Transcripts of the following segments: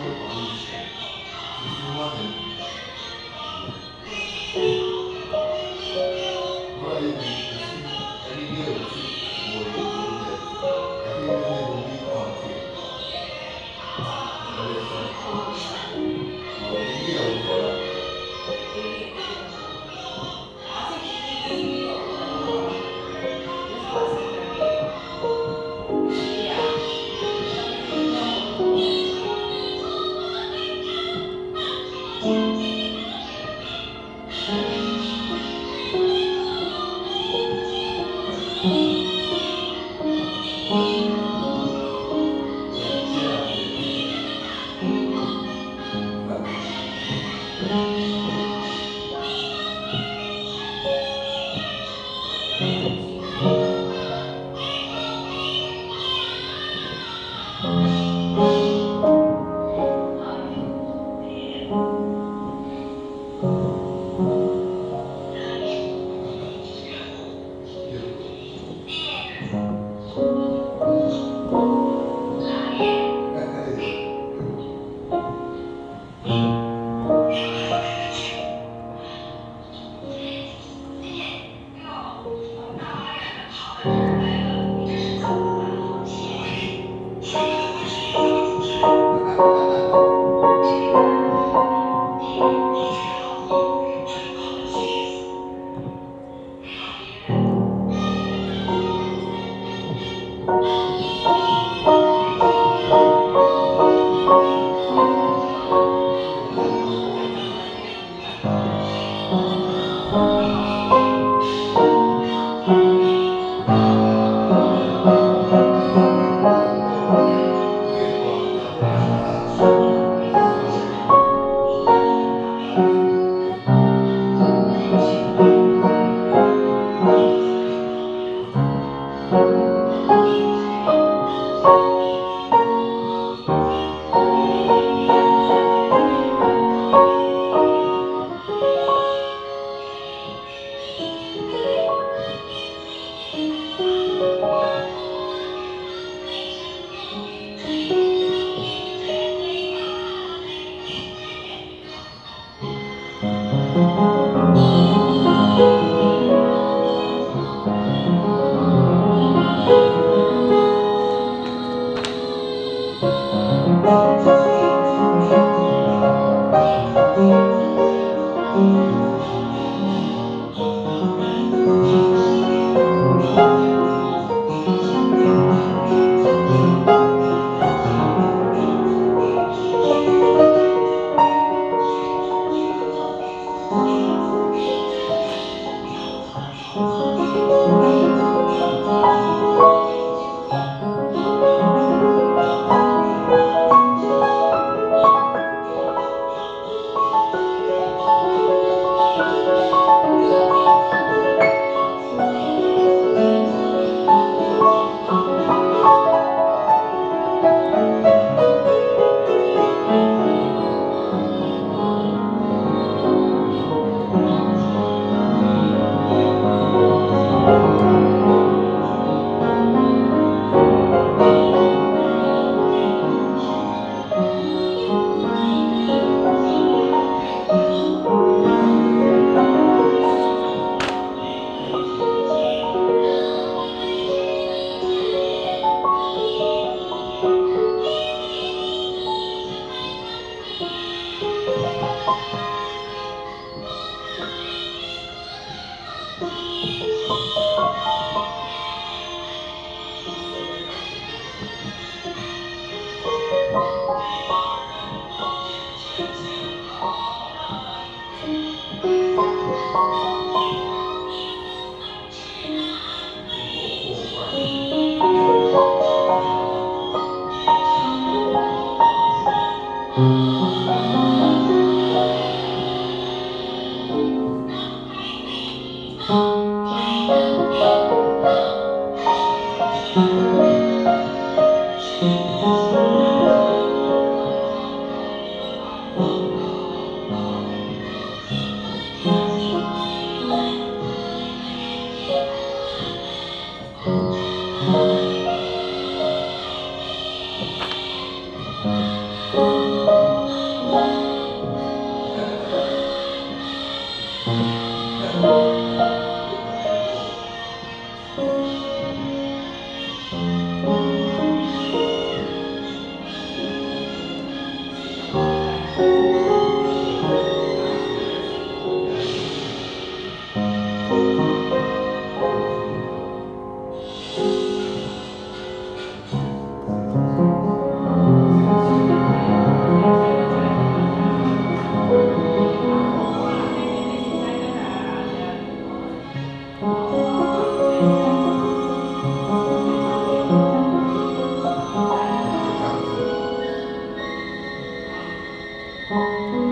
を案じて進まず Música Música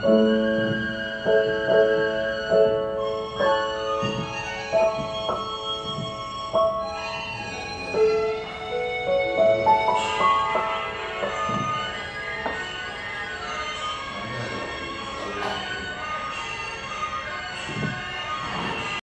Música